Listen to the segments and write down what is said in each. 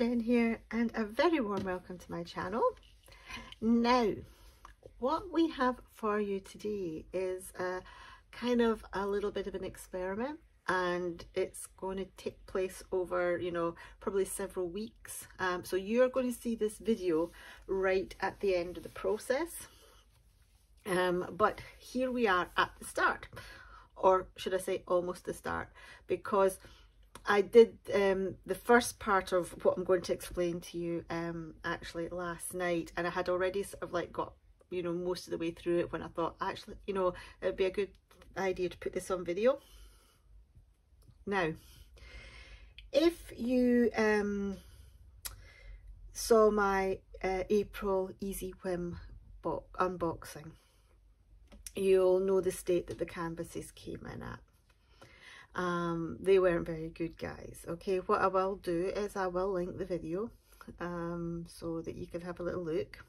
Jen here and a very warm welcome to my channel. Now, what we have for you today is a kind of a little bit of an experiment and it's going to take place over, you know, probably several weeks. Um, so you're going to see this video right at the end of the process. Um, but here we are at the start, or should I say almost the start, because I did um, the first part of what I'm going to explain to you um, actually last night and I had already sort of like got you know most of the way through it when I thought actually you know it'd be a good idea to put this on video. Now if you um, saw my uh, April Easy Whim unboxing you'll know the state that the canvases came in at um, they weren't very good guys. Okay what I will do is I will link the video um, so that you can have a little look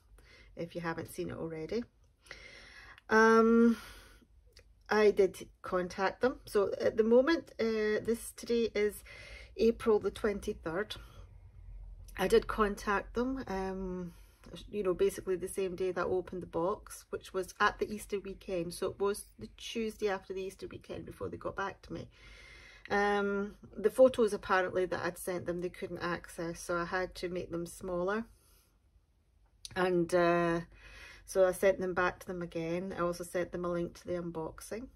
if you haven't seen it already. Um, I did contact them. So at the moment uh, this today is April the 23rd I did contact them um, you know, basically the same day that I opened the box, which was at the Easter weekend. So it was the Tuesday after the Easter weekend before they got back to me. Um, the photos apparently that I'd sent them, they couldn't access, so I had to make them smaller. And uh, so I sent them back to them again. I also sent them a link to the unboxing.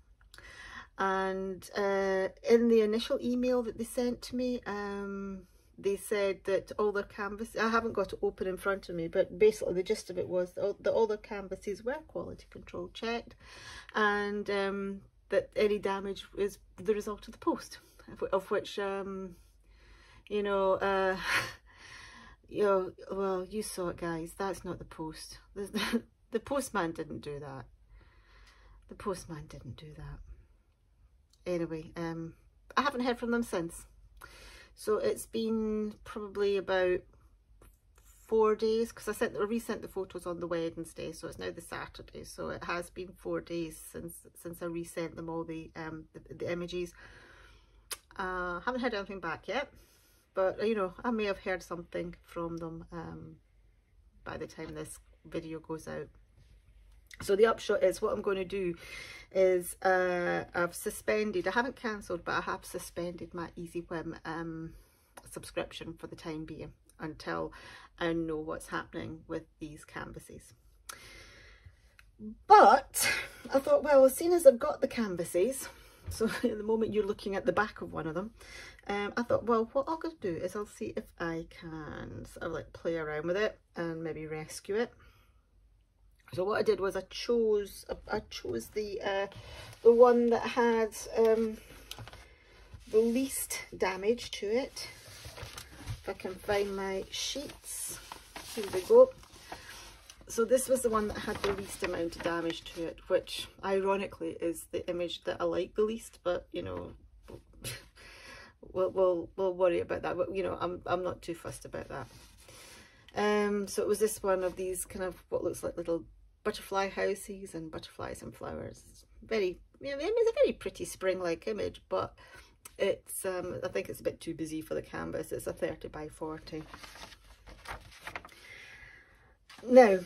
And uh, in the initial email that they sent to me, um, they said that all their canvases, I haven't got it open in front of me, but basically the gist of it was that all their canvases were quality control checked and um, that any damage is the result of the post, of which, um, you know, uh, you know, well, you saw it, guys. That's not the post. the, the postman didn't do that. The postman didn't do that. Anyway, um, I haven't heard from them since. So it's been probably about four days because I sent I resent the photos on the Wednesday so it's now the Saturday. So it has been four days since since I resent them all the um the, the images. Uh haven't heard anything back yet but you know I may have heard something from them um by the time this video goes out so the upshot is what I'm going to do is uh I've suspended I haven't cancelled but I have suspended my Easy Whim um subscription for the time being until I know what's happening with these canvases. But I thought, well, as soon as I've got the canvases, so at the moment you're looking at the back of one of them, um, I thought, well, what I'll do is I'll see if I can sort of like play around with it and maybe rescue it. So what I did was I chose I chose the uh, the one that had um, the least damage to it if I can find my sheets. Here we go. So this was the one that had the least amount of damage to it, which ironically is the image that I like the least, but you know, we'll, we'll, we'll worry about that. But, you know, I'm, I'm not too fussed about that. Um, so it was this one of these kind of what looks like little butterfly houses and butterflies and flowers. Very, you know, it's a very pretty spring-like image, but it's um i think it's a bit too busy for the canvas. It's a 30 by 40 now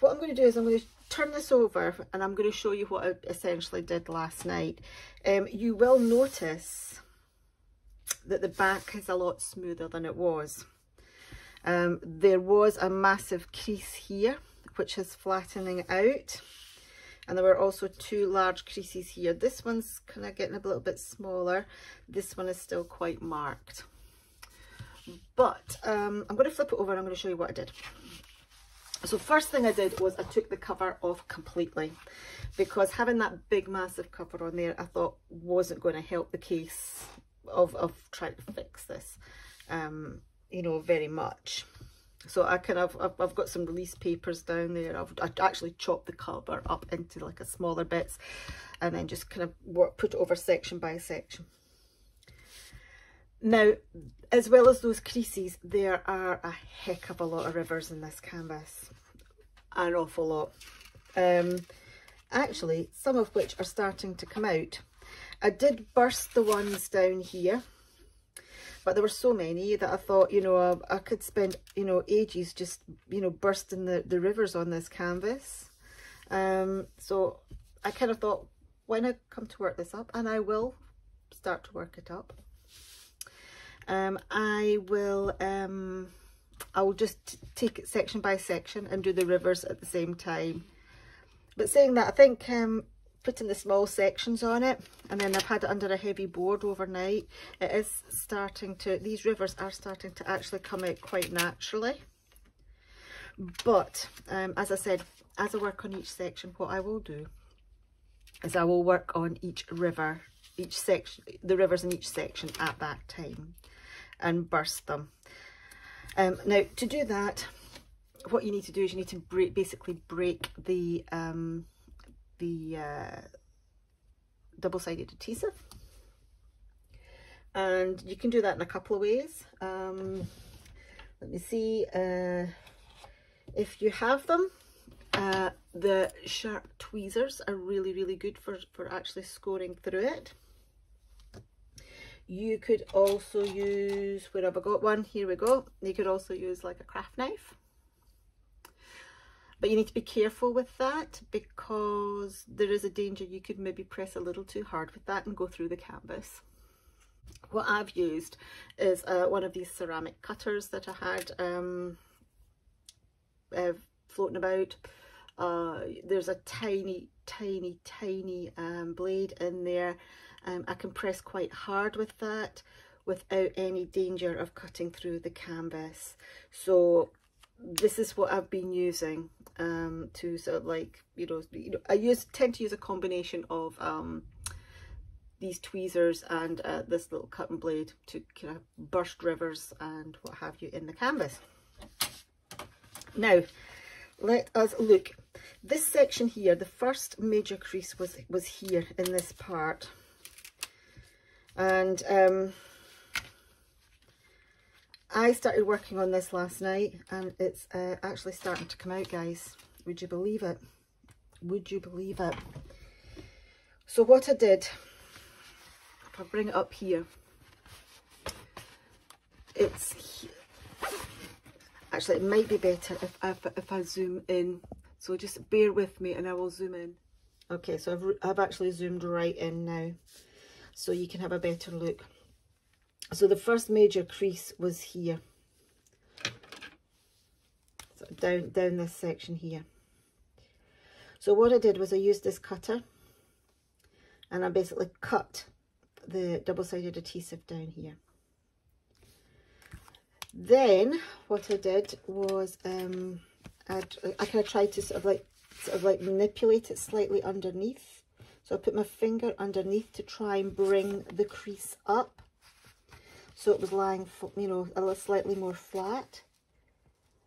what i'm going to do is i'm going to turn this over and i'm going to show you what i essentially did last night. Um you will notice that the back is a lot smoother than it was. Um there was a massive crease here which is flattening out. And there were also two large creases here. This one's kind of getting a little bit smaller. This one is still quite marked. But um, I'm going to flip it over and I'm going to show you what I did. So first thing I did was I took the cover off completely because having that big massive cover on there I thought wasn't going to help the case of, of trying to fix this um, you know very much so I kind of, I've, I've got some release papers down there. I've I actually chopped the cover up into like a smaller bits and then just kind of work, put it over section by section. Now, as well as those creases, there are a heck of a lot of rivers in this canvas. An awful lot. Um, actually, some of which are starting to come out. I did burst the ones down here but there were so many that I thought, you know, I, I could spend, you know, ages just, you know, bursting the, the rivers on this canvas. Um, so I kind of thought, when I come to work this up, and I will start to work it up, um, I will, um, I will just take it section by section and do the rivers at the same time. But saying that, I think um, putting the small sections on it and then I've had it under a heavy board overnight. It is starting to these rivers are starting to actually come out quite naturally. But um, as I said as I work on each section what I will do is I will work on each river each section the rivers in each section at that time and burst them. Um, now to do that what you need to do is you need to break basically break the um, the uh, double-sided adhesive. And you can do that in a couple of ways. Um, let me see uh, if you have them uh, the sharp tweezers are really really good for for actually scoring through it. You could also use where have I got one? Here we go. You could also use like a craft knife but you need to be careful with that because there is a danger you could maybe press a little too hard with that and go through the canvas. What I've used is uh, one of these ceramic cutters that I had um, uh, floating about. Uh, there's a tiny, tiny, tiny um, blade in there. Um, I can press quite hard with that without any danger of cutting through the canvas. So this is what I've been using um, to sort of like, you know, you know, I use tend to use a combination of um, these tweezers and uh, this little cutting blade to kind of burst rivers and what have you in the canvas. Now, let us look. This section here, the first major crease was, was here in this part. And um, I started working on this last night and it's uh, actually starting to come out guys. Would you believe it? Would you believe it? So what I did, if I bring it up here, it's, actually it might be better if, if, if I zoom in. So just bear with me and I will zoom in. Okay, so I've, I've actually zoomed right in now so you can have a better look. So the first major crease was here. So down, down this section here. So what I did was I used this cutter and I basically cut the double-sided adhesive down here. Then what I did was um, I'd, I kind of tried to sort of like sort of like manipulate it slightly underneath. So I put my finger underneath to try and bring the crease up so it was lying, you know, a little slightly more flat.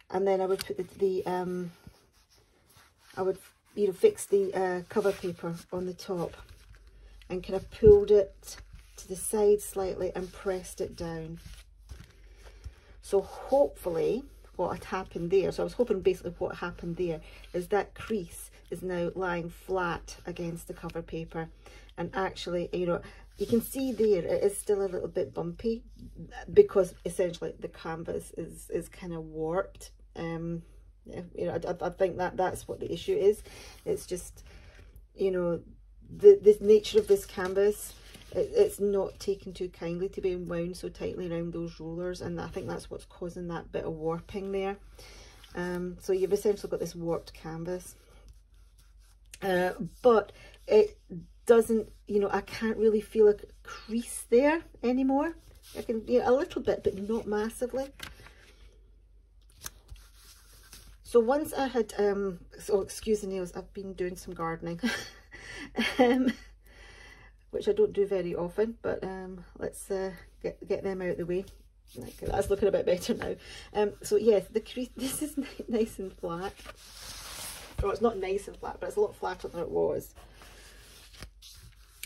And then I would put the, the um, I would, you know, fix the uh, cover paper on the top and kind of pulled it to the side slightly and pressed it down. So hopefully what had happened there, so I was hoping basically what happened there is that crease is now lying flat against the cover paper and actually, you know, you can see there it is still a little bit bumpy because essentially the canvas is is kind of warped. Um you know I, I think that that's what the issue is. It's just you know the the nature of this canvas it, it's not taken too kindly to being wound so tightly around those rollers and I think that's what's causing that bit of warping there. Um so you've essentially got this warped canvas. Uh, but it doesn't, you know, I can't really feel a crease there anymore. I can, you know, a little bit, but not massively. So once I had, um, so excuse the nails, I've been doing some gardening, um, which I don't do very often, but um, let's uh, get, get them out of the way. Okay, that's looking a bit better now. Um, so yes, the crease, this is nice and flat. Well, it's not nice and flat, but it's a lot flatter than it was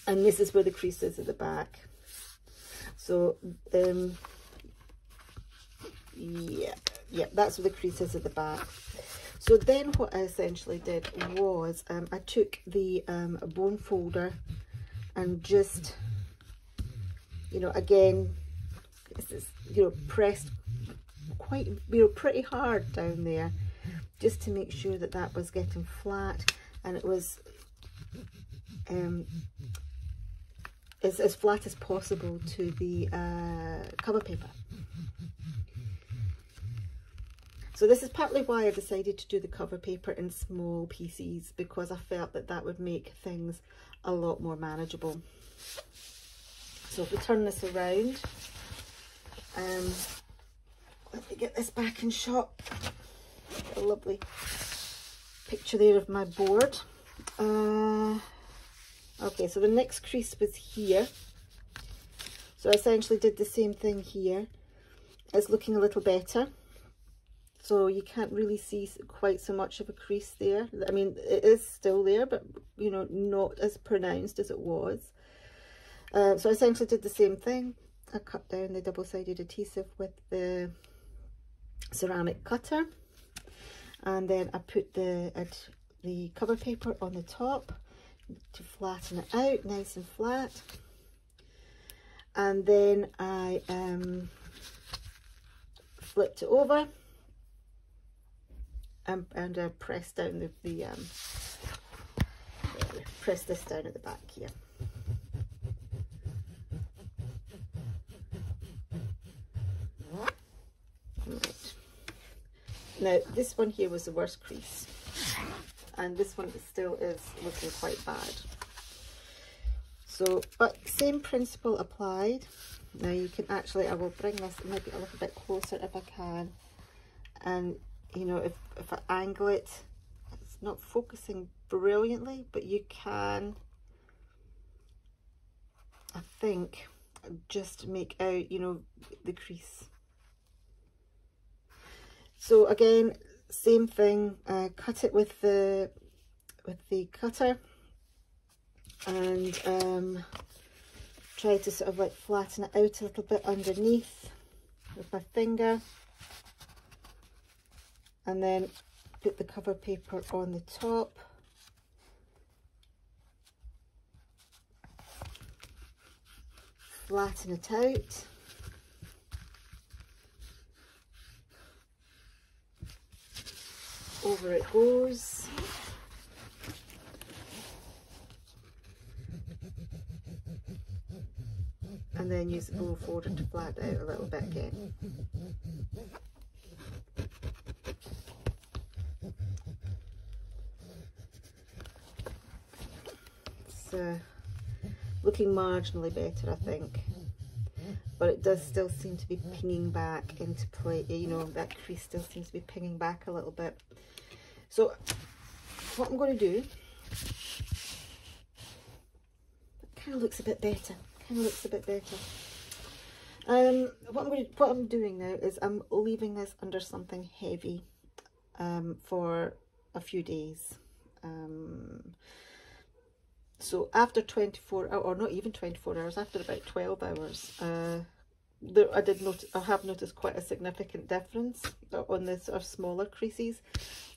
and this is where the crease is at the back. So um yeah yeah that's where the crease is at the back. So then what I essentially did was um, I took the um, bone folder and just you know again this is you know pressed quite you know pretty hard down there just to make sure that that was getting flat. And it was um, as, as flat as possible to the uh, cover paper. So this is partly why I decided to do the cover paper in small pieces because I felt that that would make things a lot more manageable. So if we turn this around, um, let me get this back in shot. A lovely picture there of my board. Uh, okay, so the next crease was here. So I essentially did the same thing here. It's looking a little better. So you can't really see quite so much of a crease there. I mean, it is still there, but, you know, not as pronounced as it was. Uh, so I essentially did the same thing. I cut down the double-sided adhesive with the ceramic cutter and then I put the the cover paper on the top to flatten it out nice and flat. And then I um, flipped it over and, and uh, pressed down the, the um, press this down at the back here. Now, this one here was the worst crease. And this one still is looking quite bad. So, but same principle applied. Now you can actually, I will bring this maybe a little bit closer if I can. And, you know, if, if I angle it, it's not focusing brilliantly, but you can, I think, just make out, you know, the crease. So again, same thing, uh, cut it with the with the cutter and um, try to sort of like flatten it out a little bit underneath with my finger. And then put the cover paper on the top. Flatten it out over it goes. And then use the bone folder to flat out a little bit again. It's uh, looking marginally better, I think but it does still seem to be pinging back into play you know that crease still seems to be pinging back a little bit so what I'm going to do kind of looks a bit better kind of looks a bit better. Um what I'm to, what I'm doing now is I'm leaving this under something heavy um for a few days. Um so after 24 or not even 24 hours after about 12 hours uh, there i did notice i have noticed quite a significant difference on the sort of smaller creases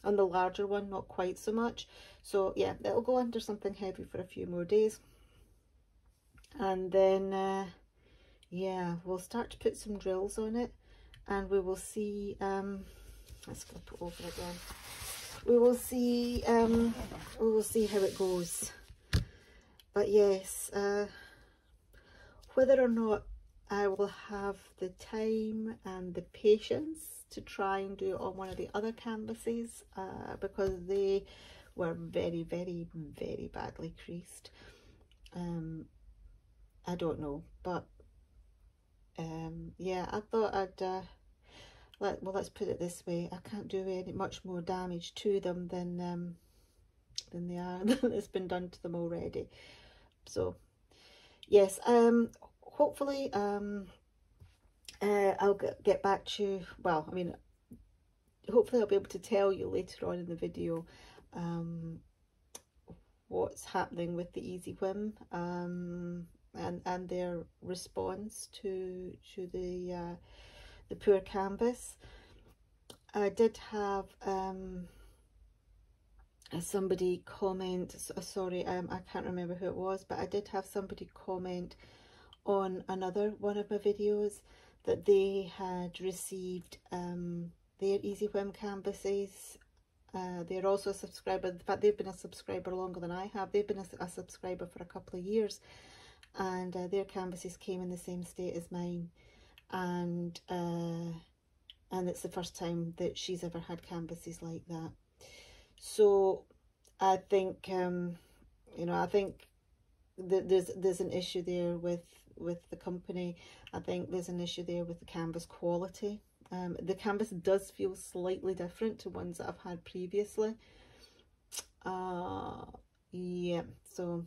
and the larger one not quite so much. So yeah it'll go under something heavy for a few more days. And then uh, yeah we'll start to put some drills on it and we will see um let's flip it over again we will see um we will see how it goes. But yes uh, whether or not I will have the time and the patience to try and do it on one of the other canvases uh, because they were very very very badly creased. Um, I don't know but um, yeah I thought I'd uh, let, well let's put it this way. I can't do any much more damage to them than um, than they are that's been done to them already. So yes um hopefully um uh, I'll get, back to well I mean hopefully I'll be able to tell you later on in the video um what's happening with the Easy Whim um and and their response to to the uh, the poor canvas. I did have um somebody comment sorry um i can't remember who it was but i did have somebody comment on another one of my videos that they had received um, their Easy Whim canvases. Uh, they're also a subscriber. In fact, they've been a subscriber longer than I have. They've been a, a subscriber for a couple of years. And uh, their canvases came in the same state as mine. And uh, and it's the first time that she's ever had canvases like that. So I think, um, you know, I think that there's there's an issue there with with the company. I think there's an issue there with the canvas quality. Um, the canvas does feel slightly different to ones that I've had previously. Uh, yeah, so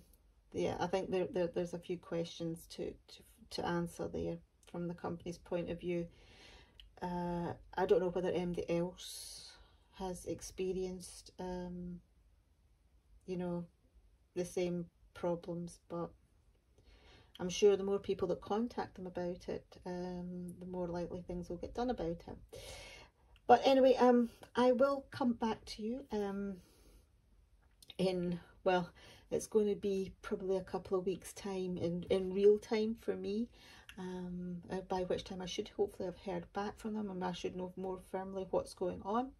yeah, I think there, there there's a few questions to, to, to answer there from the company's point of view. Uh, I don't know whether anybody else has experienced, um, you know, the same problems, but I'm sure the more people that contact them about it, um, the more likely things will get done about it. But anyway, um, I will come back to you um, in, well, it's going to be probably a couple of weeks time in, in real time for me. Um, uh, by which time I should hopefully have heard back from them and I should know more firmly what's going on.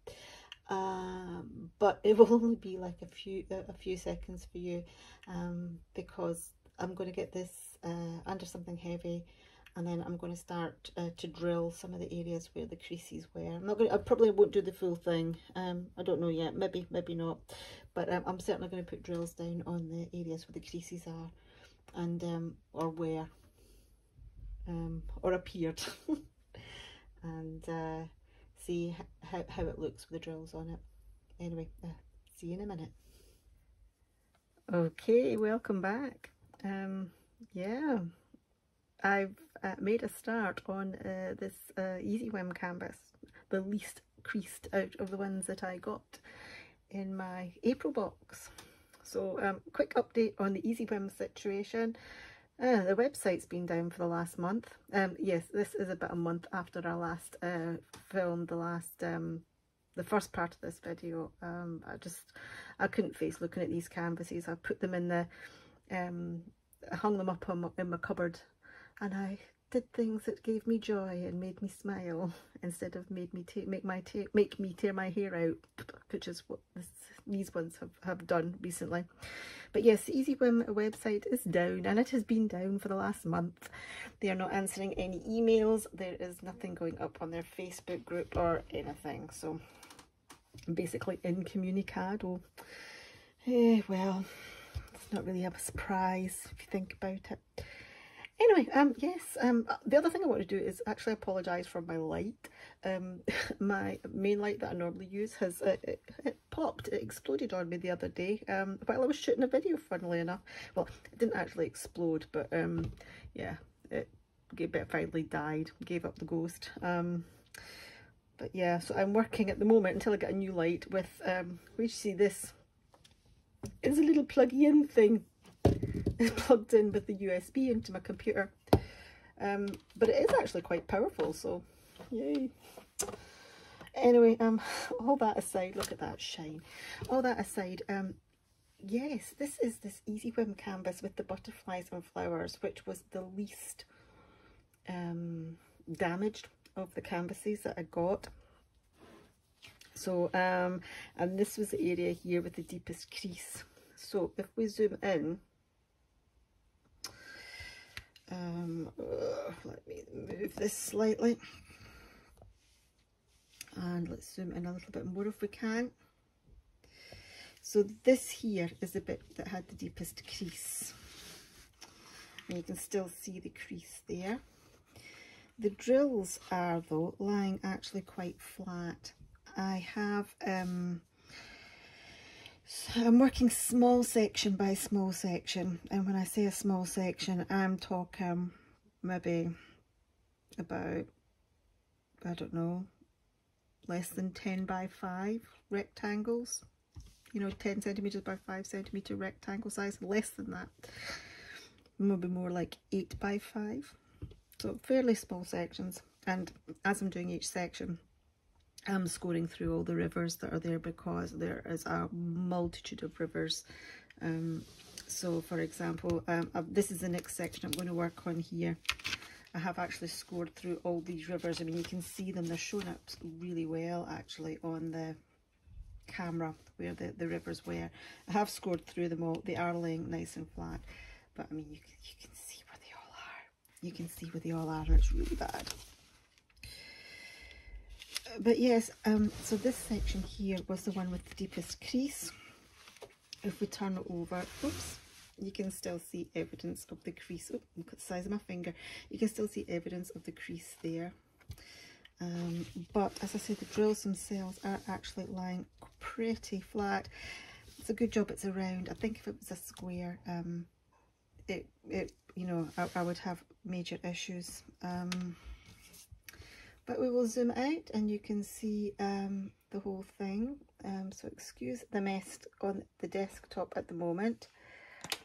Um, but it will only be like a few a few seconds for you um, because I'm going to get this uh, under something heavy and then I'm going to start uh, to drill some of the areas where the creases were. I'm not going. To, I probably won't do the full thing. Um, I don't know yet. Maybe, maybe not. But um, I'm certainly going to put drills down on the areas where the creases are, and um, or where, um, or appeared, and uh, see how how it looks with the drills on it. Anyway, uh, see you in a minute. Okay, welcome back. Um, yeah, I've uh, made a start on uh, this uh, Easy Whim canvas, the least creased out of the ones that I got in my April box. So um, quick update on the Easy Whim situation. Uh, the website's been down for the last month. Um, yes, this is about a month after I last uh, filmed the last, um, the first part of this video. Um, I just, I couldn't face looking at these canvases. I put them in the um, hung them up on in my cupboard and I did things that gave me joy and made me smile instead of made me make my make me tear my hair out, which is what this, these ones have, have done recently. But yes, Easy Whim website is down and it has been down for the last month. They are not answering any emails. There is nothing going up on their Facebook group or anything. So basically incommunicado. Eh, well, not really have a surprise if you think about it. Anyway, um, yes, um, the other thing I want to do is actually apologise for my light. Um, my main light that I normally use has, uh, it, it, popped, it exploded on me the other day um, while I was shooting a video, funnily enough. Well, it didn't actually explode, but um, yeah, it, it finally died, gave up the ghost. Um, but yeah, so I'm working at the moment until I get a new light with, um, you see this is a little plug-in thing. It's plugged in with the USB into my computer. Um, but it is actually quite powerful, so yay. Anyway, um, all that aside, look at that shine. All that aside, um, yes, this is this Easy Whim canvas with the butterflies and flowers, which was the least um, damaged of the canvases that I got. So, um, and this was the area here with the deepest crease. So if we zoom in, um, uh, let me move this slightly. And let's zoom in a little bit more if we can. So this here is the bit that had the deepest crease. And you can still see the crease there. The drills are though lying actually quite flat I have, um, so I'm working small section by small section. And when I say a small section, I'm talking maybe about, I don't know, less than 10 by 5 rectangles. You know, 10 centimetres by 5 centimetre rectangle size, less than that. Maybe more like 8 by 5. So fairly small sections. And as I'm doing each section, I'm scoring through all the rivers that are there because there is a multitude of rivers. Um, so for example, um, uh, this is the next section I'm going to work on here. I have actually scored through all these rivers. I mean, you can see them. They're shown up really well, actually, on the camera where the, the rivers were. I have scored through them all. They are laying nice and flat. But, I mean, you you can see where they all are. You can see where they all are, and it's really bad. But, yes, um, so this section here was the one with the deepest crease. If we turn it over, oops, you can still see evidence of the crease. Oh, look at the size of my finger. You can still see evidence of the crease there. Um, but as I said, the drills themselves are actually lying pretty flat. It's a good job it's a round. I think if it was a square, um, it, it you know, I, I would have major issues. Um, but we will zoom out and you can see um, the whole thing. Um, so excuse the mess on the desktop at the moment.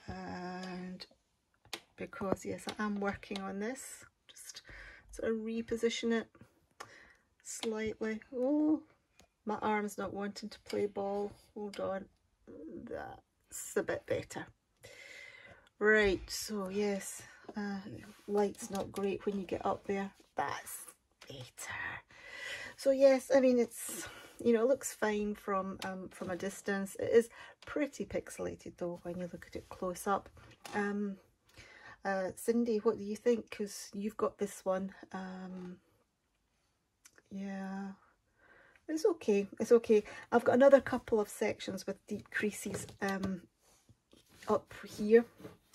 And because yes I am working on this just sort of reposition it slightly. Oh my arm's not wanting to play ball. Hold on. That's a bit better. Right so yes uh, light's not great when you get up there. That's better so yes I mean it's you know, it looks fine from um, from a distance. It is pretty pixelated though when you look at it close up. Um, uh, Cindy, what do you think? Because you've got this one. Um, yeah, it's okay. It's okay. I've got another couple of sections with deep creases um, up here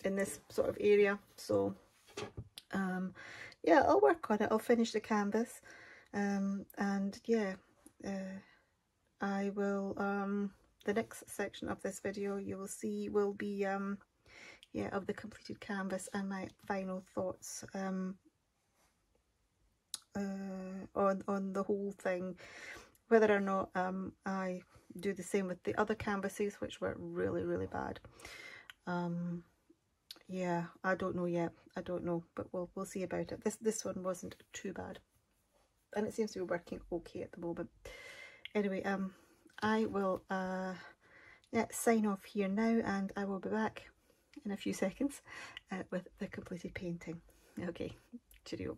in this sort of area. So, um, yeah, I'll work on it. I'll finish the canvas. Um, and yeah, uh, I will, um, the next section of this video you will see will be, um, yeah, of the completed canvas and my final thoughts um, uh, on, on the whole thing. Whether or not um, I do the same with the other canvases, which were really, really bad. Um, yeah, I don't know yet. I don't know, but we'll we'll see about it. This this one wasn't too bad, and it seems to be working okay at the moment anyway, um, I will uh, yeah, sign off here now and I will be back in a few seconds uh, with the completed painting. Okay, cheerio.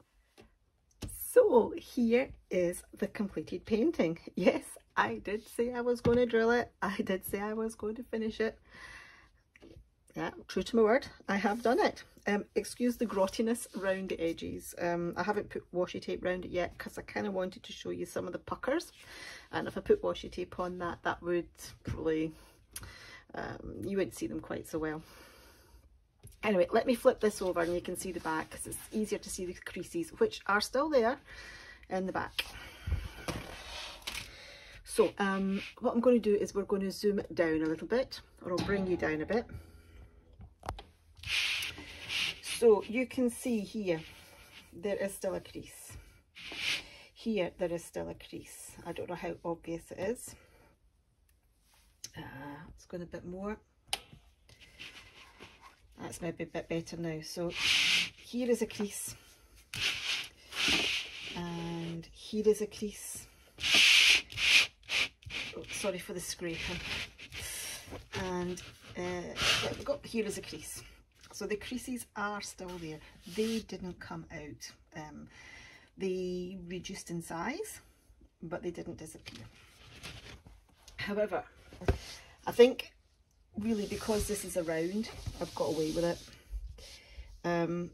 So here is the completed painting. Yes, I did say I was going to drill it. I did say I was going to finish it yeah, true to my word, I have done it. Um, excuse the grottiness around the edges. Um, I haven't put washi tape around it yet because I kind of wanted to show you some of the puckers. And if I put washi tape on that, that would probably, um, you wouldn't see them quite so well. Anyway, let me flip this over and you can see the back because it's easier to see the creases, which are still there in the back. So um, what I'm going to do is we're going to zoom down a little bit, or I'll bring you down a bit. So you can see here, there is still a crease. Here, there is still a crease. I don't know how obvious it is. Uh, it's going a bit more. That's maybe a bit better now. So here is a crease. And here is a crease. Oh, sorry for the scraping. And uh, there we. Here is a crease. So the creases are still there. They didn't come out. Um, they reduced in size, but they didn't disappear. However, I think really because this is a round, I've got away with it. Um,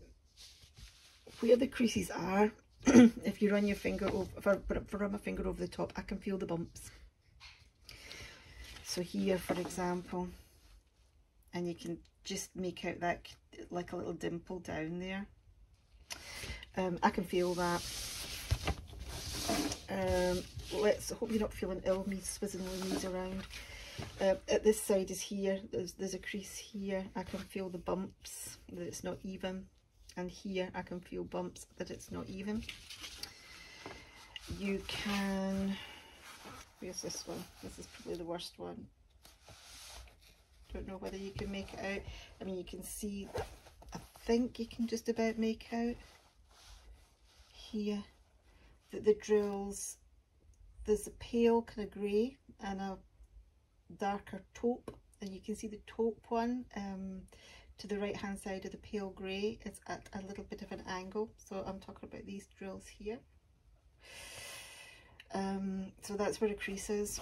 where the creases are, if you run your finger over, if I, if I run my finger over the top, I can feel the bumps. So here, for example, and you can just make out that like a little dimple down there. Um, I can feel that. Um, let's hope you're not feeling ill, me swizzling these around. Uh, at this side is here, there's, there's a crease here, I can feel the bumps, that it's not even. And here I can feel bumps that it's not even. You can, where's this one? This is probably the worst one don't know whether you can make it out. I mean, you can see, I think you can just about make out here that the drills, there's a pale kind of grey and a darker taupe and you can see the taupe one um, to the right hand side of the pale grey. It's at a little bit of an angle so I'm talking about these drills here. Um, so that's where the crease is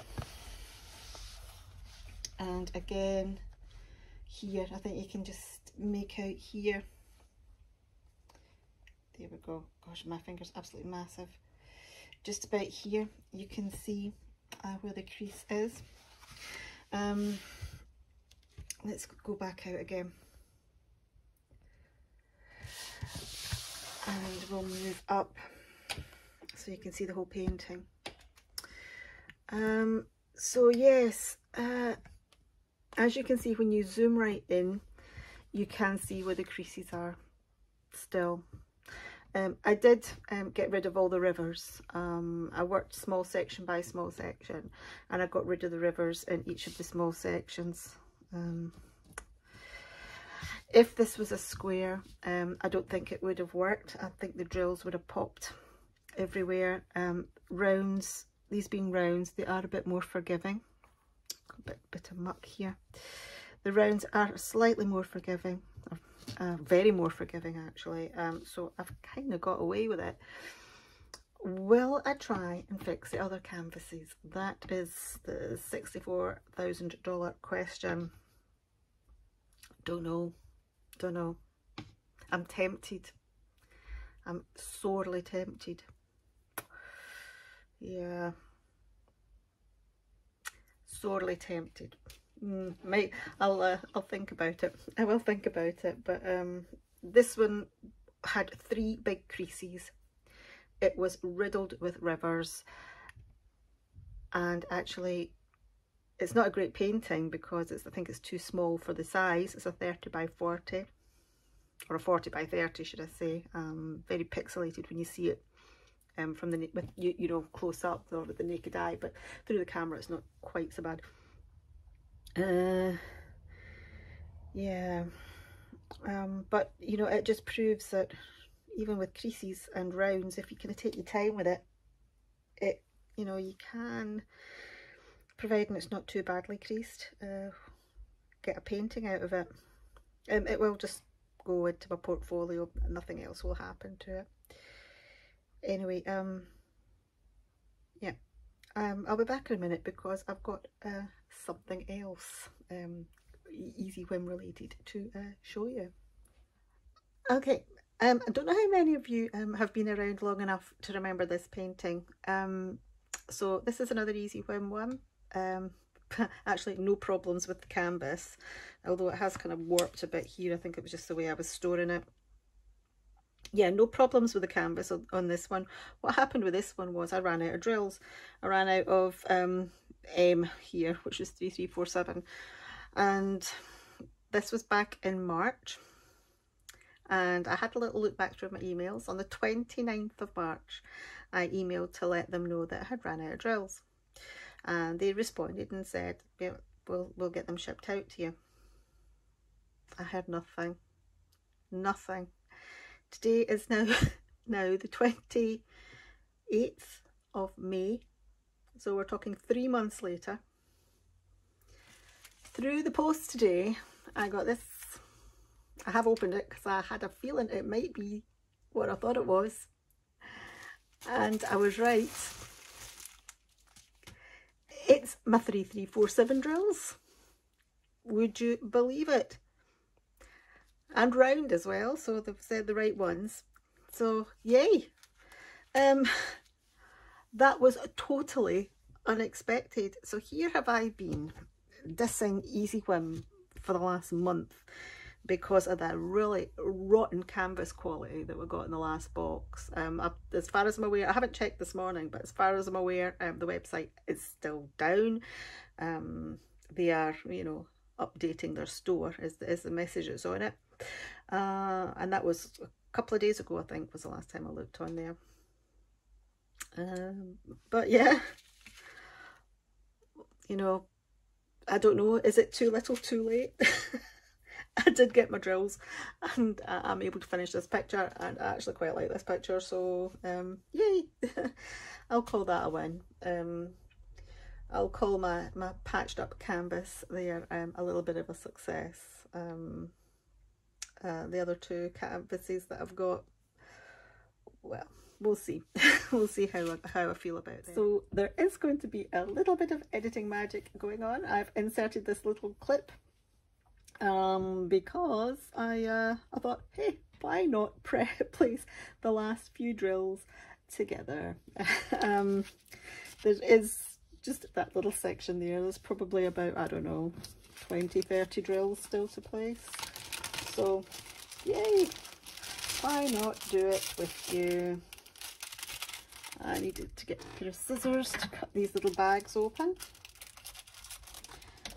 and again here I think you can just make out here. There we go. Gosh my fingers absolutely massive. Just about here you can see uh, where the crease is. Um, let's go back out again. And we'll move up so you can see the whole painting. Um, so yes uh, as you can see when you zoom right in you can see where the creases are still um, I did um, get rid of all the rivers. Um, I worked small section by small section and I got rid of the rivers in each of the small sections. Um, if this was a square, um, I don't think it would have worked. I think the drills would have popped everywhere. Um, rounds, these being rounds, they are a bit more forgiving. A bit, bit of muck here. The rounds are slightly more forgiving uh, very more forgiving actually um, so I've kind of got away with it. Will I try and fix the other canvases? That is the $64,000 question. Don't know don't know. I'm tempted. I'm sorely tempted. Yeah sorely tempted Mm, might I'll uh, I'll think about it. I will think about it. But um, this one had three big creases. It was riddled with rivers, and actually, it's not a great painting because it's I think it's too small for the size. It's a thirty by forty, or a forty by thirty, should I say? Um, very pixelated when you see it. Um, from the with you you know close up or with the naked eye, but through the camera it's not quite so bad. Uh, yeah um, but you know it just proves that even with creases and rounds if you kind of take your time with it it you know you can providing it's not too badly creased uh, get a painting out of it. Um, it will just go into my portfolio nothing else will happen to it anyway um yeah um i'll be back in a minute because i've got uh something else um, easy whim related to uh, show you. Okay, um, I don't know how many of you um, have been around long enough to remember this painting. Um, so this is another easy whim one. Um, actually no problems with the canvas, although it has kind of warped a bit here. I think it was just the way I was storing it. Yeah, no problems with the canvas on, on this one. What happened with this one was I ran out of drills. I ran out of um, M here, which is 3347. And this was back in March. And I had a little look back through my emails. On the 29th of March, I emailed to let them know that I had ran out of drills. And they responded and said, yeah, we'll, we'll get them shipped out to you. I had nothing. Nothing. Today is now, now the 28th of May so we're talking three months later. Through the post today, I got this. I have opened it because I had a feeling it might be what I thought it was. And I was right. It's my 3347 drills. Would you believe it? And round as well, so they've said the right ones. So, yay. Um, that was totally unexpected. So here have I been dissing Easy Whim for the last month because of that really rotten canvas quality that we got in the last box. Um, I, as far as I'm aware, I haven't checked this morning, but as far as I'm aware, um, the website is still down. Um, they are, you know, updating their store is, is the message that's on it. Uh, and that was a couple of days ago, I think, was the last time I looked on there. Um, but yeah, you know, I don't know, is it too little too late? I did get my drills and I'm able to finish this picture and I actually quite like this picture so um, yay I'll call that a win um, I'll call my, my patched up canvas there um, a little bit of a success um, uh, the other two canvases that I've got. Well, we'll see. we'll see how, how I feel about it. So there is going to be a little bit of editing magic going on. I've inserted this little clip um, because I, uh, I thought, hey, why not place the last few drills together? um, there is just that little section there. There's probably about, I don't know, 20, 30 drills still to place. So, yay! Why not do it with you? I needed to get a pair of scissors to cut these little bags open.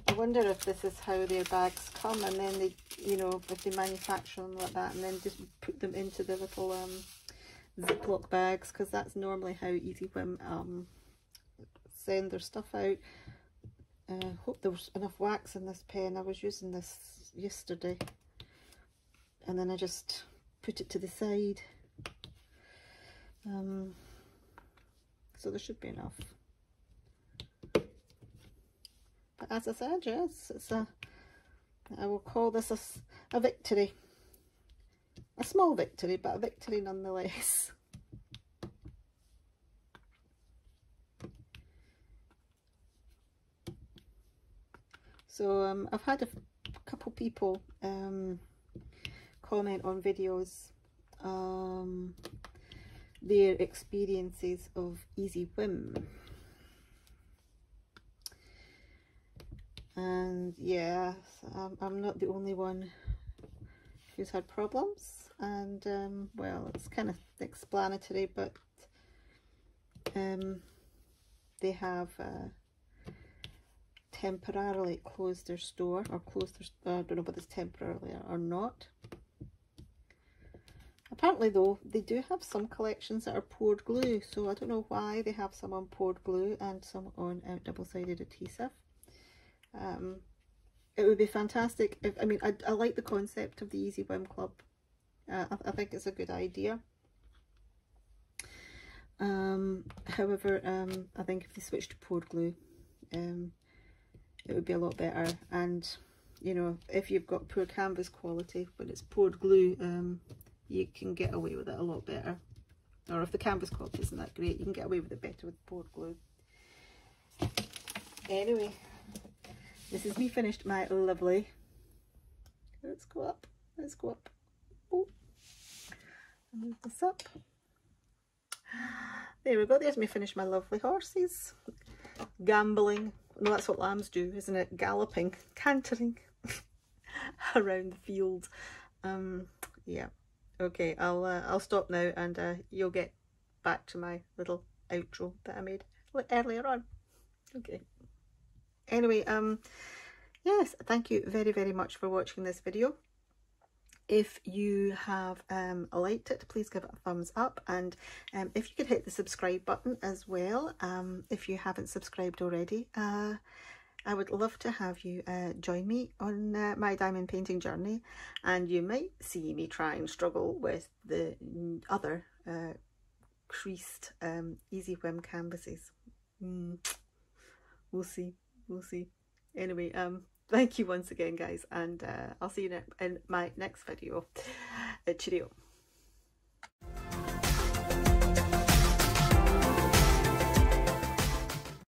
I wonder if this is how their bags come and then they, you know, if they manufacture them like that and then just put them into the little um, Ziploc bags because that's normally how EasyWhim um, send their stuff out. I uh, hope there was enough wax in this pen. I was using this yesterday and then I just put it to the side. Um, so there should be enough. But as I said, yes, it's a, I will call this a, a victory. A small victory, but a victory nonetheless. So um, I've had a couple people um, comment on videos um, their experiences of EasyWhim. And yeah, I'm, I'm not the only one who's had problems. And um, well, it's kind of explanatory, but um, they have uh, temporarily closed their store or closed their, uh, I don't know whether it's temporarily or not. Apparently though, they do have some collections that are poured glue, so I don't know why they have some on poured glue and some on uh, double-sided adhesive. Um, it would be fantastic if, I mean, I, I like the concept of the EasyWhim Club. Uh, I, I, think it's a good idea. Um, however, um, I think if they switched to poured glue, um, it would be a lot better. And, you know, if you've got poor canvas quality, when it's poured glue, um, you can get away with it a lot better. Or if the canvas quality isn't that great, you can get away with it better with poured glue. Anyway, this is me finished my lovely. Let's go up. Let's go up. Oh, move this up. There we go. There's me finished my lovely horses. Gambling. No, that's what lambs do, isn't it? Galloping, cantering around the field. Um, yeah okay I'll uh, I'll stop now and uh, you'll get back to my little outro that I made earlier on. Okay. Anyway um yes thank you very very much for watching this video. If you have um, liked it please give it a thumbs up and um, if you could hit the subscribe button as well um, if you haven't subscribed already uh, I would love to have you uh, join me on uh, my diamond painting journey and you might see me try and struggle with the other uh, creased um, EasyWhim canvases. Mm. We'll see, we'll see. Anyway, um, thank you once again guys and uh, I'll see you in my next video. Cheerio.